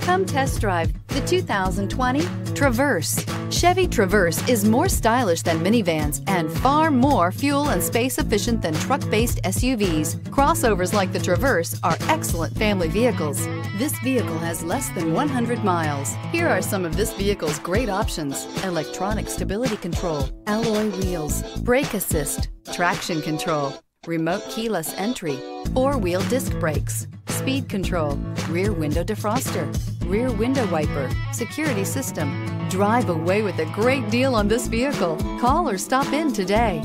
Come test drive the 2020 Traverse. Chevy Traverse is more stylish than minivans and far more fuel and space efficient than truck-based SUVs. Crossovers like the Traverse are excellent family vehicles. This vehicle has less than 100 miles. Here are some of this vehicle's great options. Electronic stability control, alloy wheels, brake assist, traction control, remote keyless entry, four-wheel disc brakes, speed control, rear window defroster, rear window wiper, security system. Drive away with a great deal on this vehicle. Call or stop in today.